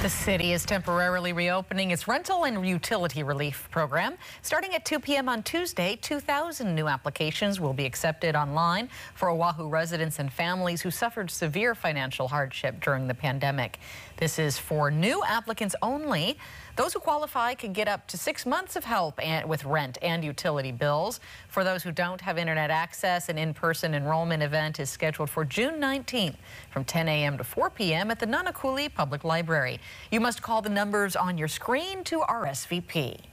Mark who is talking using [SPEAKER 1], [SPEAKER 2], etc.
[SPEAKER 1] The city is temporarily reopening its rental and utility relief program. Starting at 2 p.m. on Tuesday, 2,000 new applications will be accepted online for Oahu residents and families who suffered severe financial hardship during the pandemic. This is for new applicants only. Those who qualify can get up to six months of help with rent and utility bills. For those who don't have internet access, an in-person enrollment event is scheduled for June 19th from 10 a.m. to 4 p.m. at the Nanakuli Public Library. You must call the numbers on your screen to RSVP.